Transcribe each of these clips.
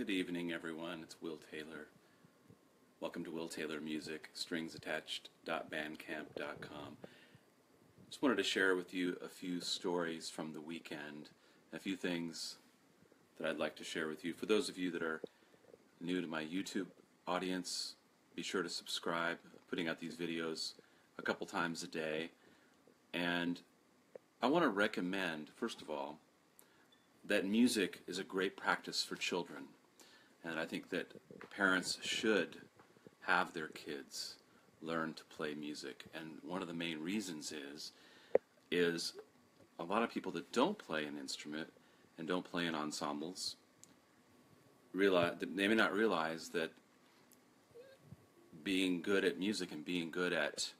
Good evening, everyone. It's Will Taylor. Welcome to Will Taylor Music, stringsattached.bandcamp.com. Just wanted to share with you a few stories from the weekend, a few things that I'd like to share with you. For those of you that are new to my YouTube audience, be sure to subscribe. I'm putting out these videos a couple times a day. And I want to recommend, first of all, that music is a great practice for children. And I think that parents should have their kids learn to play music. And one of the main reasons is is a lot of people that don't play an instrument and don't play in ensembles realize they may not realize that being good at music and being good at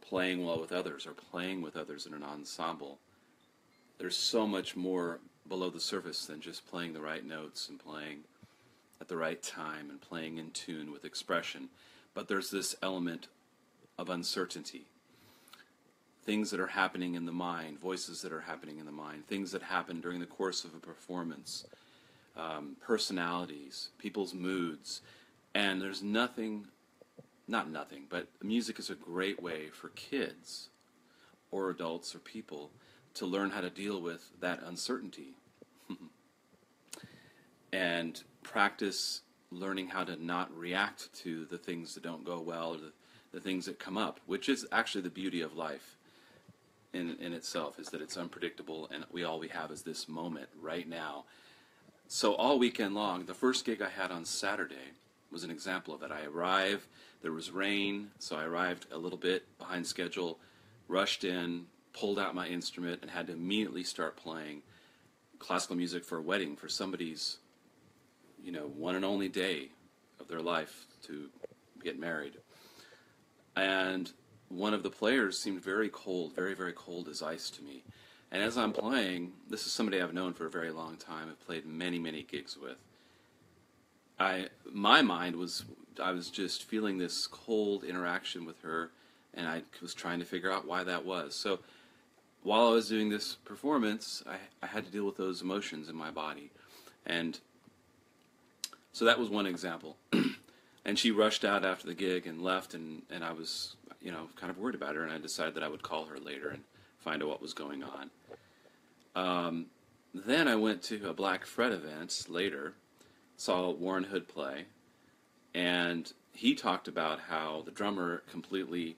playing well with others or playing with others in an ensemble there's so much more below the surface than just playing the right notes and playing at the right time and playing in tune with expression. But there's this element of uncertainty. Things that are happening in the mind, voices that are happening in the mind, things that happen during the course of a performance, um, personalities, people's moods. And there's nothing, not nothing, but music is a great way for kids or adults or people to learn how to deal with that uncertainty and practice learning how to not react to the things that don't go well or the, the things that come up, which is actually the beauty of life in, in itself, is that it's unpredictable and we all we have is this moment right now. So all weekend long, the first gig I had on Saturday was an example of it. I arrived, there was rain, so I arrived a little bit behind schedule, rushed in, pulled out my instrument, and had to immediately start playing classical music for a wedding for somebody's you know, one and only day of their life to get married. And one of the players seemed very cold, very, very cold as ice to me. And as I'm playing, this is somebody I've known for a very long time. I've played many, many gigs with. I, my mind was, I was just feeling this cold interaction with her, and I was trying to figure out why that was. So, while I was doing this performance, I, I had to deal with those emotions in my body, and so that was one example. and she rushed out after the gig and left, and, and I was, you know, kind of worried about her, and I decided that I would call her later and find out what was going on. Um, then I went to a Black Fret event later, saw Warren Hood play, and he talked about how the drummer completely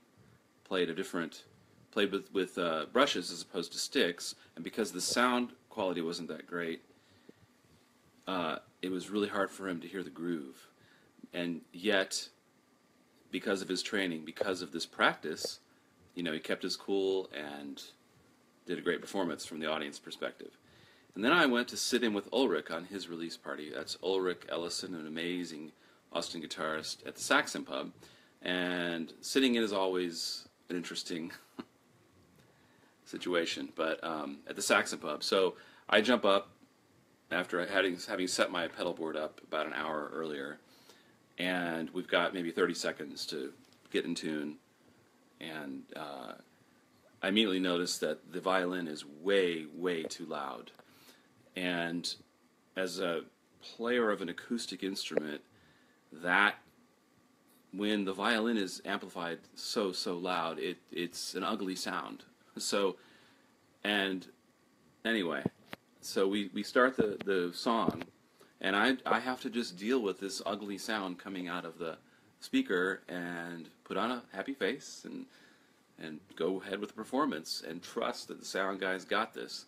played a different, played with, with uh, brushes as opposed to sticks, and because the sound quality wasn't that great, uh, it was really hard for him to hear the groove. And yet, because of his training, because of this practice, you know, he kept his cool and did a great performance from the audience perspective. And then I went to sit in with Ulrich on his release party. That's Ulrich Ellison, an amazing Austin guitarist at the Saxon Pub. And sitting in is always an interesting situation, but um, at the Saxon Pub. So I jump up, after having, having set my pedal board up about an hour earlier. And we've got maybe 30 seconds to get in tune. And uh, I immediately noticed that the violin is way, way too loud. And as a player of an acoustic instrument, that when the violin is amplified so so loud, it it's an ugly sound. So, and anyway, so we, we start the, the song, and I, I have to just deal with this ugly sound coming out of the speaker and put on a happy face and and go ahead with the performance and trust that the sound guys got this.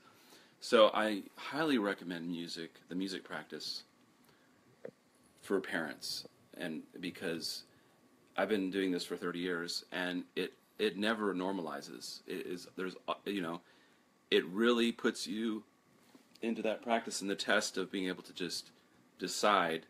So I highly recommend music, the music practice for parents and because I've been doing this for 30 years and it it never normalizes. It is there's you know it really puts you into that practice and the test of being able to just decide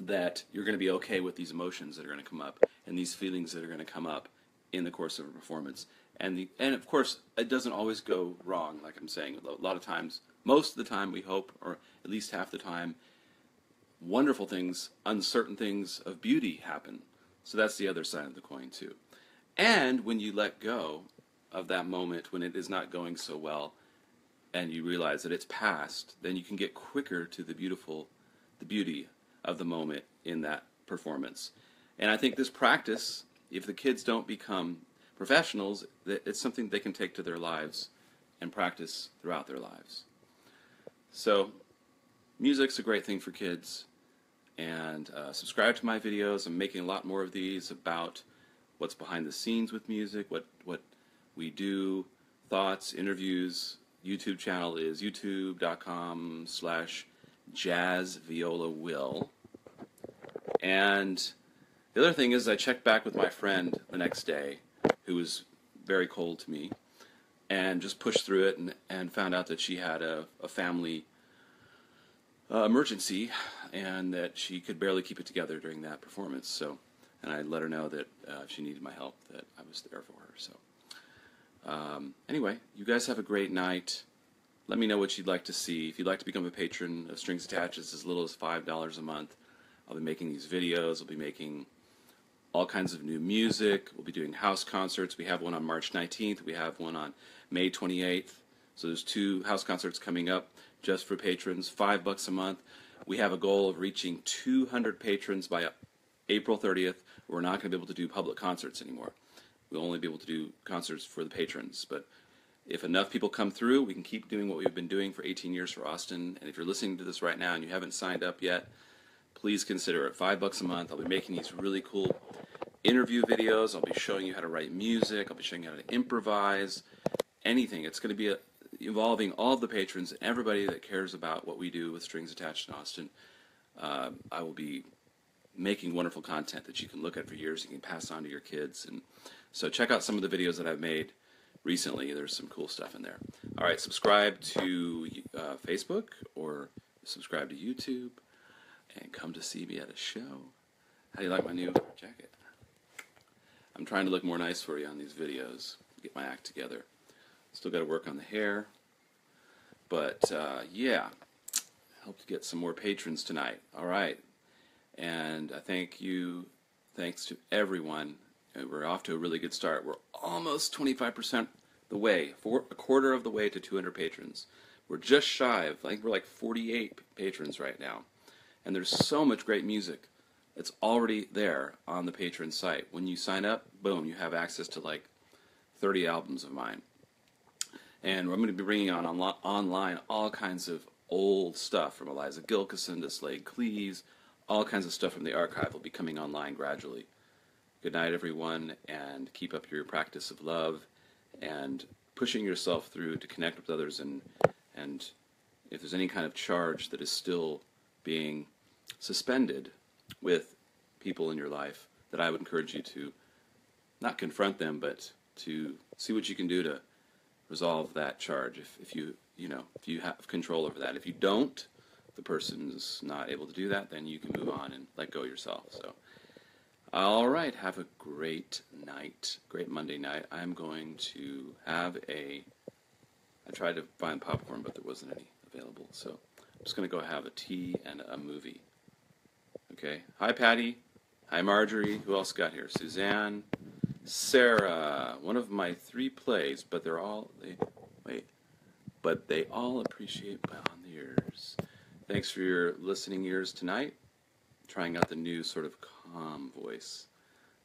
that you're going to be okay with these emotions that are going to come up and these feelings that are going to come up in the course of a performance. And the and of course, it doesn't always go wrong. Like I'm saying, a lot of times, most of the time, we hope, or at least half the time, wonderful things, uncertain things of beauty happen. So that's the other side of the coin too. And when you let go of that moment when it is not going so well, and you realize that it's past, then you can get quicker to the beautiful the beauty of the moment in that performance. And I think this practice, if the kids don't become professionals, it's something they can take to their lives and practice throughout their lives. So, music's a great thing for kids. And uh, subscribe to my videos. I'm making a lot more of these about what's behind the scenes with music, what what we do, thoughts, interviews. YouTube channel is youtube.com slash jazzviolawill. And the other thing is I checked back with my friend the next day, who was very cold to me, and just pushed through it and, and found out that she had a, a family uh, emergency and that she could barely keep it together during that performance. So, and I let her know that uh, if she needed my help, that I was there for her. So, um, anyway, you guys have a great night. Let me know what you'd like to see. If you'd like to become a patron of Strings Attached, it's as little as five dollars a month. I'll be making these videos. I'll be making all kinds of new music. We'll be doing house concerts. We have one on March 19th. We have one on May 28th. So there's two house concerts coming up just for patrons, five bucks a month. We have a goal of reaching 200 patrons by April 30th. We're not going to be able to do public concerts anymore. We'll only be able to do concerts for the patrons. But if enough people come through, we can keep doing what we've been doing for 18 years for Austin. And if you're listening to this right now and you haven't signed up yet, please consider it. Five bucks a month. I'll be making these really cool interview videos. I'll be showing you how to write music. I'll be showing you how to improvise. Anything. It's going to be a, involving all of the patrons everybody that cares about what we do with Strings Attached in Austin. Uh, I will be making wonderful content that you can look at for years. You can pass on to your kids. And so check out some of the videos that I've made recently. There's some cool stuff in there. All right, subscribe to uh, Facebook or subscribe to YouTube and come to see me at a show. How do you like my new jacket? I'm trying to look more nice for you on these videos, get my act together. Still got to work on the hair. But uh, yeah, hope to get some more patrons tonight. All right. And I thank you. Thanks to everyone. Uh, we're off to a really good start. We're almost 25% the way, for a quarter of the way to 200 patrons. We're just shy of, I think we're like 48 patrons right now. And there's so much great music that's already there on the patron site. When you sign up, boom, you have access to like 30 albums of mine. And I'm going to be bringing on online all kinds of old stuff from Eliza Gilkyson to Slaid Cleaves. All kinds of stuff from the archive will be coming online gradually. Good night, everyone, and keep up your practice of love and pushing yourself through to connect with others. And, and if there's any kind of charge that is still being suspended with people in your life, that I would encourage you to not confront them, but to see what you can do to resolve that charge if, if you you know if you have control over that if you don't the person's not able to do that then you can move on and let go yourself. So all right have a great night great monday night. I'm going to have a i tried to find popcorn but there wasn't any available. So i'm just going to go have a tea and a movie. Okay? Hi patty. Hi marjorie. Who else got here? Suzanne. Sarah, one of my three plays, but they're all they wait, but they all appreciate beyond the ears. Thanks for your listening ears tonight. Trying out the new sort of calm voice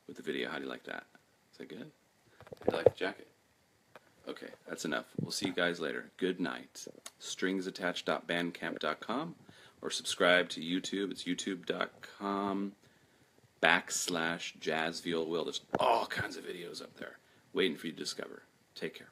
with the video. How do you like that? Is that good? Do you like the jacket? Okay, that's enough. We'll see you guys later. Good night. Stringsattached.bandcamp.com or subscribe to YouTube. It's youtube.com backslash jazz will. There's all kinds of videos up there waiting for you to discover. Take care.